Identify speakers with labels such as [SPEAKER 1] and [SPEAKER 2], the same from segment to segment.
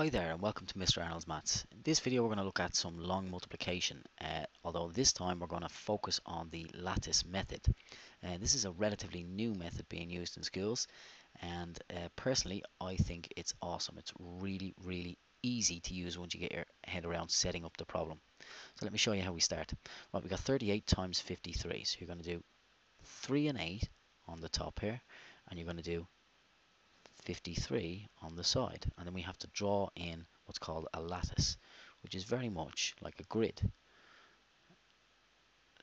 [SPEAKER 1] Hi there and welcome to Mr. Arnold's Maths. In this video we're going to look at some long multiplication, uh, although this time we're going to focus on the lattice method. Uh, this is a relatively new method being used in schools and uh, personally I think it's awesome. It's really really easy to use once you get your head around setting up the problem. So let me show you how we start. Well we've got 38 times 53 so you're going to do 3 and 8 on the top here and you're going to do 53 on the side and then we have to draw in what's called a lattice which is very much like a grid.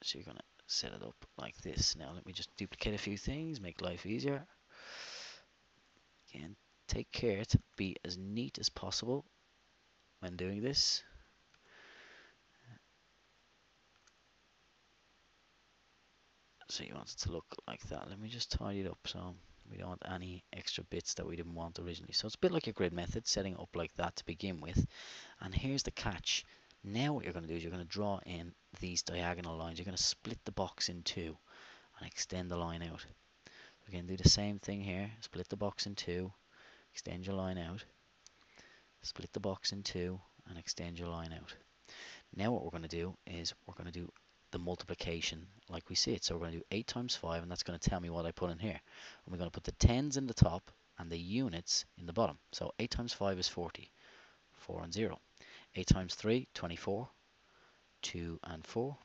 [SPEAKER 1] So you're going to set it up like this. Now let me just duplicate a few things make life easier. Again take care to be as neat as possible when doing this. So you want it to look like that. Let me just tidy it up so we don't want any extra bits that we didn't want originally. So it's a bit like a grid method, setting up like that to begin with. And here's the catch. Now what you're going to do is you're going to draw in these diagonal lines. You're going to split the box in two and extend the line out. Again, do the same thing here. Split the box in two, extend your line out. Split the box in two and extend your line out. Now what we're going to do is we're going to do the multiplication like we see it. So we're going to do 8 times 5 and that's going to tell me what I put in here. And we're going to put the tens in the top and the units in the bottom. So 8 times 5 is 40. 4 and 0. 8 times 3, 24. 2 and 4.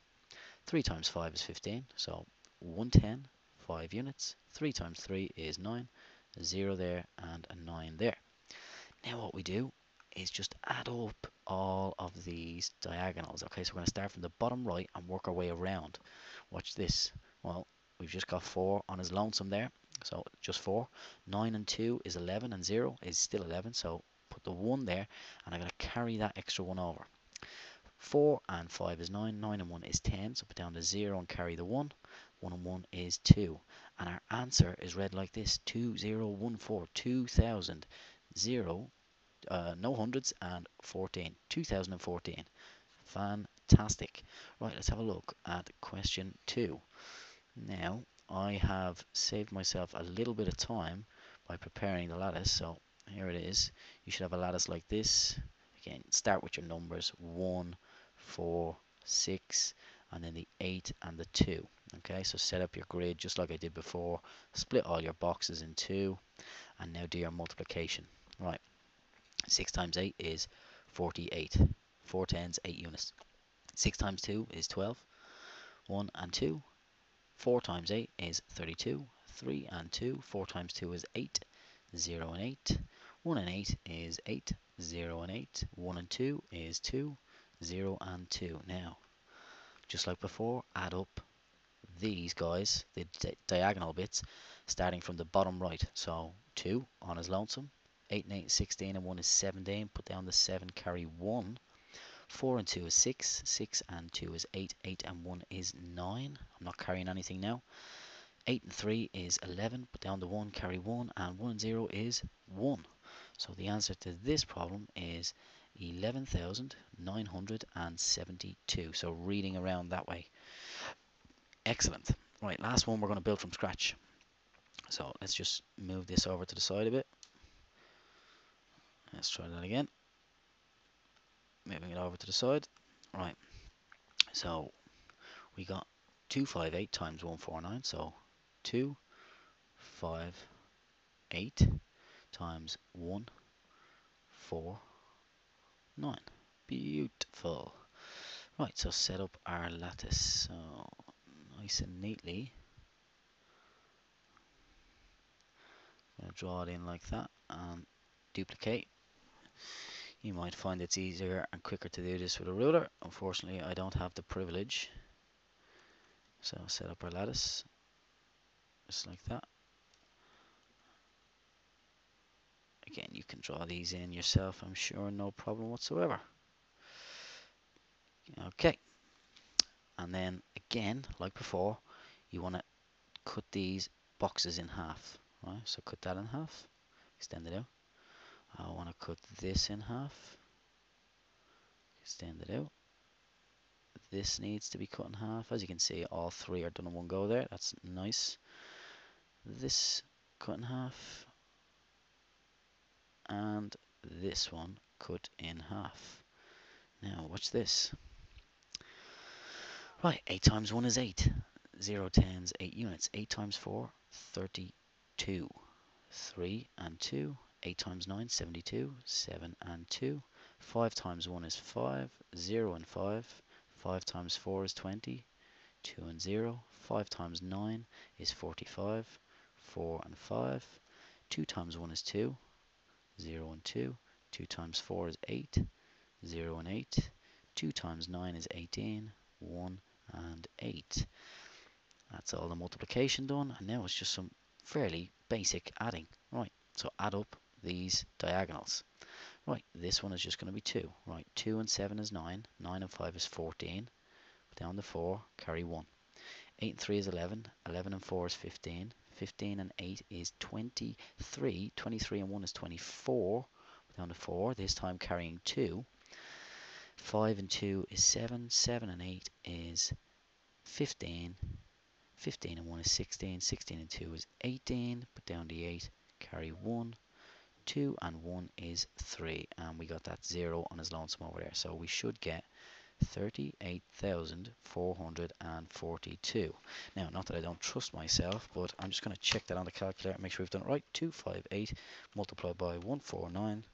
[SPEAKER 1] 3 times 5 is 15. So 110, 5 units. 3 times 3 is 9. 0 there and a 9 there. Now what we do is just add up all of these diagonals. Okay, so we're going to start from the bottom right and work our way around. Watch this. Well, we've just got 4 on his lonesome there. So just 4. 9 and 2 is 11 and 0 is still 11. So put the 1 there and I'm going to carry that extra 1 over. 4 and 5 is 9. 9 and 1 is 10. So put down the 0 and carry the 1. 1 and 1 is 2. And our answer is read like this. 2014. 2000. 0 uh, no hundreds and 14 2014 fantastic. Right let's have a look at question two. Now I have saved myself a little bit of time by preparing the lattice so here it is. You should have a lattice like this. Again start with your numbers 1 4 6 and then the 8 and the 2 okay? So set up your grid just like I did before. Split all your boxes in two and now do your multiplication. Right 6 times 8 is 48. 4 tens, 8 units. 6 times 2 is 12. 1 and 2. 4 times 8 is 32. 3 and 2. 4 times 2 is 8. 0 and 8. 1 and 8 is 8. 0 and 8. 1 and 2 is 2. 0 and 2. Now, just like before, add up these guys, the di diagonal bits, starting from the bottom right. So 2 on his lonesome, 8 and 8 is 16 and 1 is 17. Put down the 7, carry 1. 4 and 2 is 6. 6 and 2 is 8. 8 and 1 is 9. I'm not carrying anything now. 8 and 3 is 11. Put down the 1, carry 1. And 1 and 0 is 1. So the answer to this problem is 11,972. So reading around that way. Excellent. Right, last one we're going to build from scratch. So let's just move this over to the side a bit. Let's try that again. Moving it over to the side. Right. So we got 258 times 149. So 258 times 149. Beautiful. Right, so set up our lattice. So nice and neatly. I'm going to draw it in like that and duplicate you might find it's easier and quicker to do this with a ruler. Unfortunately, I don't have the privilege. So set up our lattice, just like that. Again, you can draw these in yourself, I'm sure, no problem whatsoever. Okay. And then, again, like before, you want to cut these boxes in half. Right? So cut that in half, extend it out. Cut this in half. Extend it out. This needs to be cut in half. As you can see, all three are done in one go there. That's nice. This cut in half. And this one cut in half. Now, watch this. Right, 8 times 1 is 8. 0 tens, 8 units. 8 times 4, 32. 3 and 2. 8 times 9, 72. 7 and 2. 5 times 1 is 5. 0 and 5. 5 times 4 is 20. 2 and 0. 5 times 9 is 45. 4 and 5. 2 times 1 is 2. 0 and 2. 2 times 4 is 8. 0 and 8. 2 times 9 is 18. 1 and 8. That's all the multiplication done. And now it's just some fairly basic adding. Right, so add up these diagonals. Right, this one is just going to be 2. Right, 2 and 7 is 9. 9 and 5 is 14. Down to 4, carry 1. 8 and 3 is 11. 11 and 4 is 15. 15 and 8 is 23. 23 and 1 is 24. Down to 4, this time carrying 2. 5 and 2 is 7. 7 and 8 is 15. 15 and 1 is 16. 16 and 2 is 18. Put down the 8. Carry 1. 2 and 1 is 3. And we got that 0 on his lonesome over there. So we should get 38,442. Now, not that I don't trust myself, but I'm just going to check that on the calculator make sure we've done it right. 258 multiplied by 149.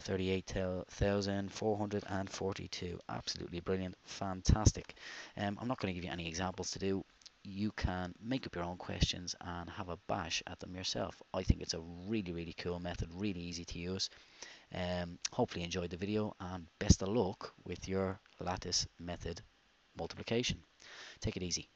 [SPEAKER 1] 38,442. Absolutely brilliant. Fantastic. Um, I'm not going to give you any examples to do. You can make up your own questions and have a bash at them yourself. I think it's a really, really cool method, really easy to use. Um, hopefully you enjoyed the video and best of luck with your lattice method multiplication. Take it easy.